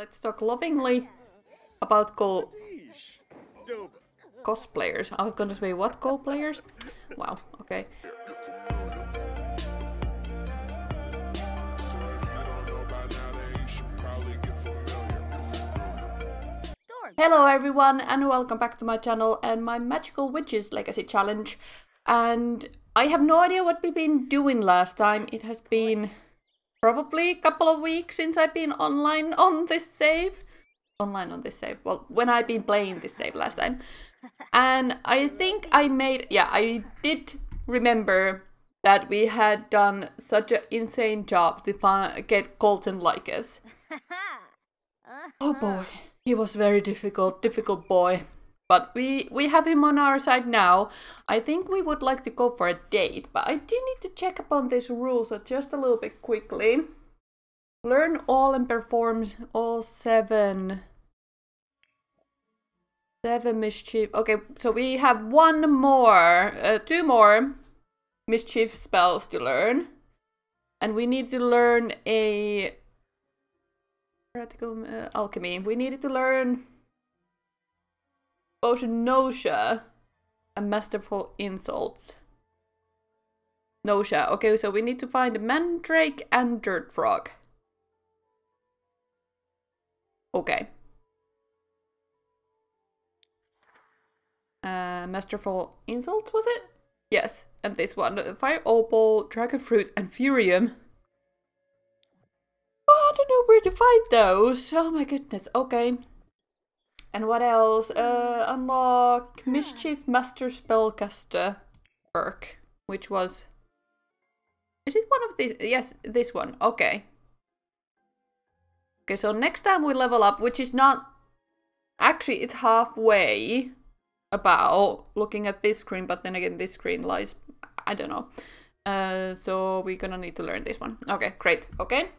let's talk lovingly about co cosplayers. I was gonna say what co-players? Wow, okay. Hello everyone and welcome back to my channel and my Magical Witches Legacy Challenge. And I have no idea what we've been doing last time. It has been probably a couple of weeks since I've been online on this save. Online on this save. Well, when I've been playing this save last time. And I think I made... Yeah, I did remember that we had done such an insane job to find, get Colton like us. Oh boy, he was very difficult, difficult boy. But we, we have him on our side now. I think we would like to go for a date, but I do need to check upon these rules just a little bit quickly. Learn all and perform all seven. Seven mischief. Okay, so we have one more, uh, two more mischief spells to learn. And we need to learn a practical uh, alchemy. We needed to learn Nausea and Masterful Insults. Nosha. Okay, so we need to find the Mandrake and Dirt Frog. Okay. Uh, Masterful Insult, was it? Yes, and this one. Fire Opal, Dragon Fruit, and Furium. Oh, I don't know where to find those. Oh my goodness. Okay. And what else? Uh, unlock Mischief Master Spellcaster perk, which was... Is it one of these? Yes, this one. Okay. Okay, so next time we level up, which is not... Actually, it's halfway about looking at this screen, but then again, this screen lies... I don't know. Uh, so we're gonna need to learn this one. Okay, great. Okay.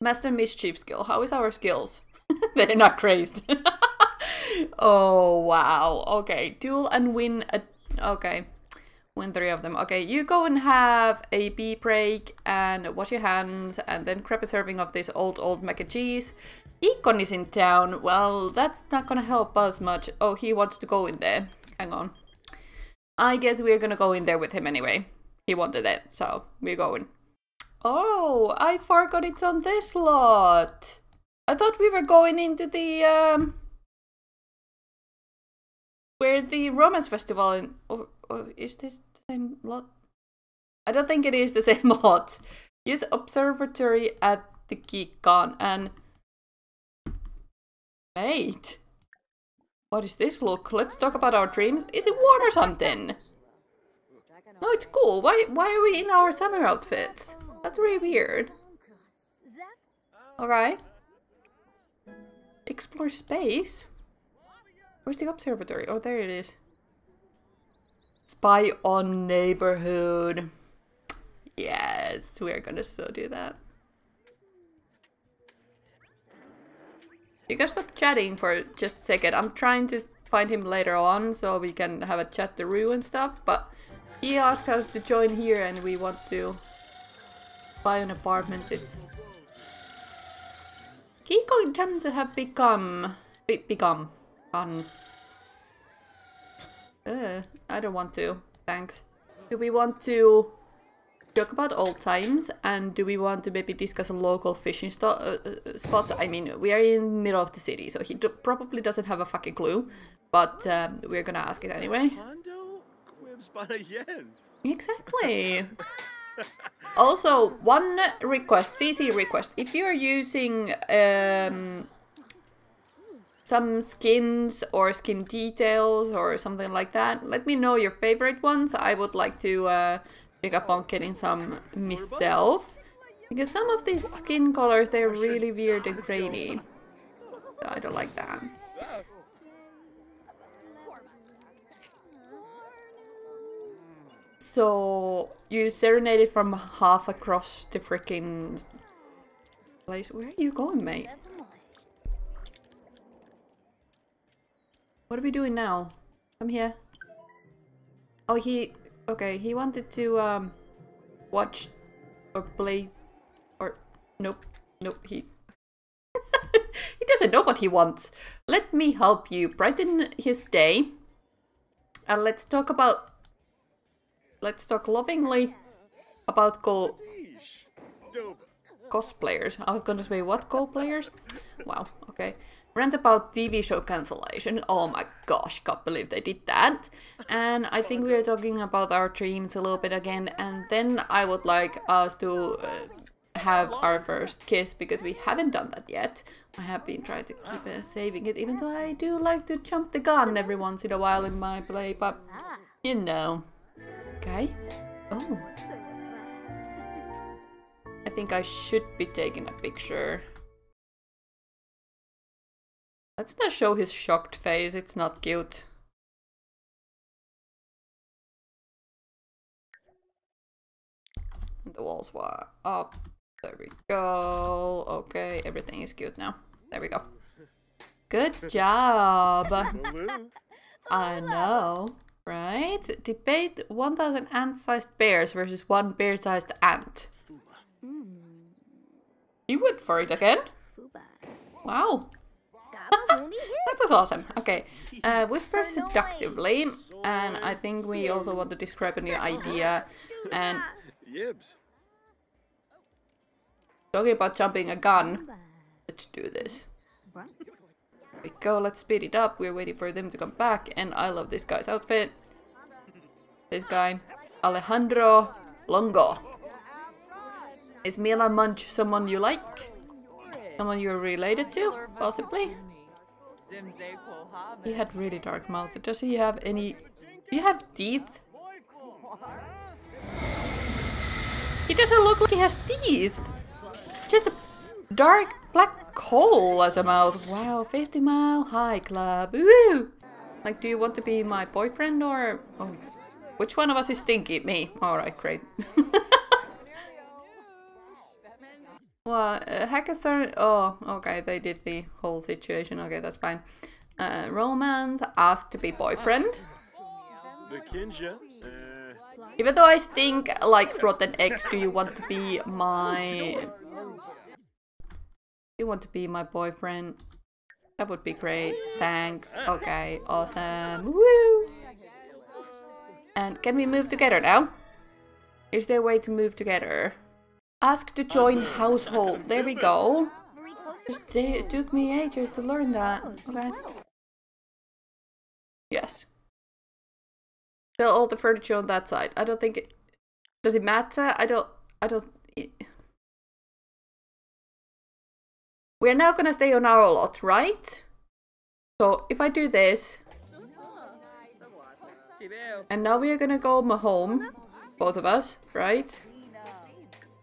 Master Mischief skill. How is our skills? They're not crazed. oh, wow. Okay, duel and win a... Okay, win three of them. Okay, you go and have a bee break and wash your hands and then grab a serving of this old, old mac and cheese. Econ is in town. Well, that's not gonna help us much. Oh, he wants to go in there. Hang on. I guess we're gonna go in there with him anyway. He wanted it, so we're going. Oh, I forgot it's on this lot. I thought we were going into the um where the romance festival in or, or is this the same lot? I don't think it is the same lot. Use observatory at the GeekCon and mate. What is this look? Let's talk about our dreams. Is it warm or something? No, it's cool. Why why are we in our summer outfits? That's really weird. Okay. Explore space? Where's the observatory? Oh, there it is. Spy on neighborhood. Yes, we are gonna still do that. You can stop chatting for just a second. I'm trying to find him later on so we can have a chat through and stuff, but he asked us to join here and we want to buy an apartment. It's Kiko gems have become be become. Uh, I don't want to. Thanks. Do we want to talk about old times and do we want to maybe discuss a local fishing uh, uh, spots? I mean, we are in the middle of the city, so he do probably doesn't have a fucking clue, but um, we're gonna ask it anyway. Exactly. also, one request, CC request. If you're using um, some skins or skin details or something like that, let me know your favorite ones. I would like to uh, pick up on getting some myself. Because some of these skin colors, they're really weird and grainy. So I don't like that. So you serenaded from half across the freaking place. Where are you going, mate? What are we doing now? Come here. Oh, he... Okay, he wanted to um, watch or play or... Nope. Nope, he... He doesn't know what he wants. Let me help you brighten his day. And let's talk about... Let's talk lovingly about go cosplayers. I was gonna say, what co-players? Wow, okay. Rant about TV show cancellation. Oh my gosh, can't believe they did that. And I think we are talking about our dreams a little bit again. And then I would like us to uh, have our first kiss because we haven't done that yet. I have been trying to keep uh, saving it, even though I do like to jump the gun every once in a while in my play, but you know. Okay. Oh. I think I should be taking a picture. Let's not show his shocked face, it's not cute. The walls were up. There we go. Okay, everything is cute now. There we go. Good job. I know, right? Debate 1000 ant-sized bears versus one bear-sized ant. You went for it again? Wow. that was awesome. Okay. Uh, whisper seductively, and I think we also want to describe a new idea. And Yibs. talking about jumping a gun, let's do this. We go, let's speed it up. We're waiting for them to come back, and I love this guy's outfit. This guy, Alejandro Longo. Is Mila Munch someone you like? Someone you're related to, possibly? He had really dark mouth. Does he have any... Do you have teeth? He doesn't look like he has teeth. Just a dark black hole as a mouth. Wow, 50 mile high club. Woo! Like, do you want to be my boyfriend or... Oh, which one of us is stinky? Me. Alright, great. Well, uh, hackathon. Oh, okay. They did the whole situation. Okay, that's fine. Uh, romance. Ask to be boyfriend. The Kinja. Uh, Even though I stink like rotten eggs, do you want to be my? You want to be my boyfriend? That would be great. Thanks. Okay. Awesome. Woo! And can we move together now? Is there a way to move together? Ask to join household. There we go. Just, it took me ages to learn that. Okay. Yes. Fill all the furniture on that side. I don't think it... Does it matter? I don't... I don't... We're now gonna stay on our lot, right? So, if I do this... And now we are gonna go home. Both of us, right?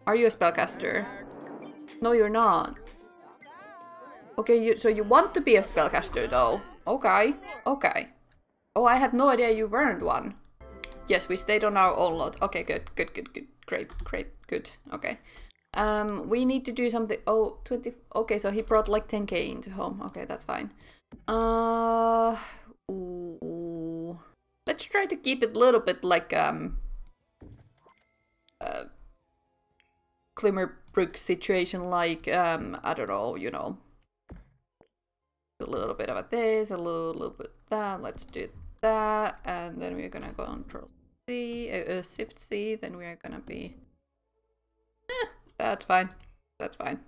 Are you a spellcaster? No, you're not. Okay, you, so you want to be a spellcaster though. Okay, okay. Oh, I had no idea you weren't one. Yes, we stayed on our own lot. Okay, good, good, good, good. Great, great, good. Okay. Um, we need to do something. Oh, 20. Okay, so he brought like 10k into home. Okay, that's fine. Uh, ooh. Let's try to keep it a little bit like, um, uh, Glimmerbrook situation, like, um, I don't know, you know, a little bit of this, a little, little bit that. Let's do that, and then we're gonna go on Control C, uh, uh, Shift C. Then we're gonna be. That's fine. That's fine.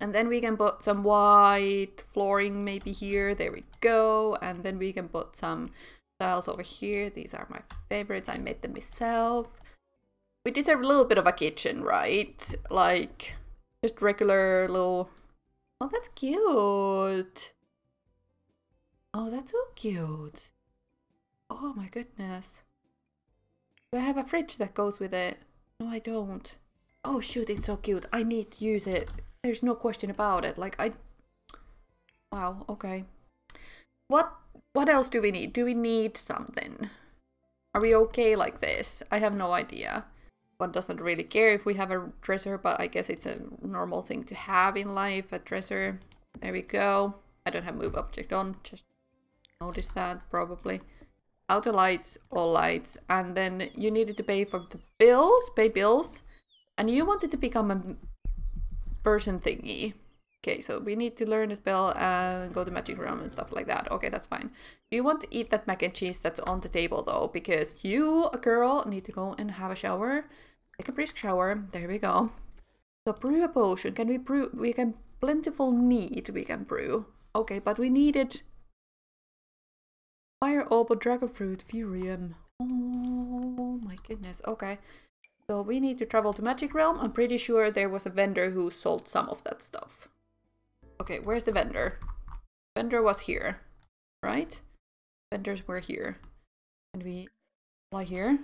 And then we can put some white flooring maybe here. There we go. And then we can put some tiles over here. These are my favorites. I made them myself. We deserve a little bit of a kitchen, right? Like just regular little. Oh, that's cute. Oh, that's so cute. Oh my goodness. Do I have a fridge that goes with it? No, I don't. Oh shoot, it's so cute. I need to use it. There's no question about it. Like I Wow, okay. What what else do we need? Do we need something? Are we okay like this? I have no idea. One doesn't really care if we have a dresser, but I guess it's a normal thing to have in life, a dresser. There we go. I don't have move object on, just notice that probably. Auto lights, all lights, and then you needed to pay for the bills, pay bills, and you wanted to become a person thingy. Okay, so we need to learn a spell and go to magic realm and stuff like that. Okay, that's fine. You want to eat that mac and cheese that's on the table though? Because you, a girl, need to go and have a shower. Take a brisk shower. There we go. So brew a potion. Can we brew? We can plentiful meat. We can brew. Okay, but we needed fire opal, dragon fruit, furium. Oh my goodness. Okay. So we need to travel to Magic Realm. I'm pretty sure there was a vendor who sold some of that stuff. Okay, where's the vendor? Vendor was here, right? Vendors were here. And we fly here.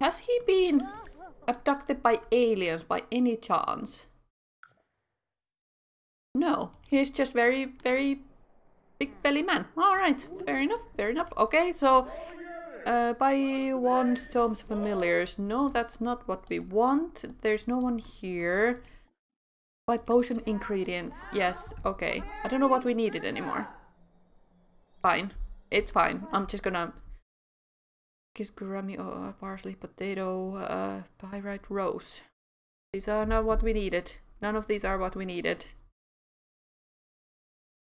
Has he been abducted by aliens by any chance? No, he's just very, very big belly man. Alright, fair enough, fair enough. Okay, so uh, buy one Storm's Familiars. No, that's not what we want. There's no one here. Buy potion ingredients. Yes, okay. I don't know what we needed anymore. Fine. It's fine. I'm just gonna... Kiss Grammy, uh, parsley, potato, uh, pyrite, rose. These are not what we needed. None of these are what we needed.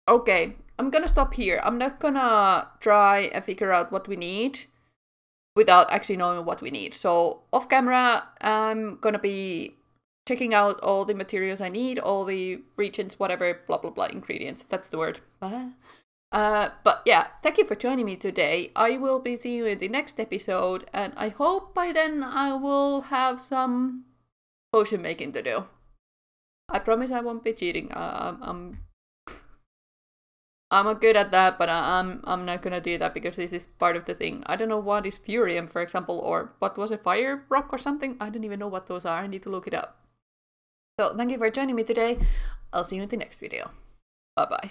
Okay, I'm gonna stop here. I'm not gonna try and figure out what we need without actually knowing what we need. So off camera, I'm gonna be checking out all the materials I need, all the regions, whatever, blah blah blah, ingredients. That's the word. Uh, but yeah, thank you for joining me today. I will be seeing you in the next episode, and I hope by then I will have some potion making to do. I promise I won't be cheating. Uh, I'm I'm good at that, but I'm I'm not gonna do that because this is part of the thing. I don't know what is Furium, for example, or what was a fire rock or something. I don't even know what those are. I need to look it up. So thank you for joining me today. I'll see you in the next video. Bye bye.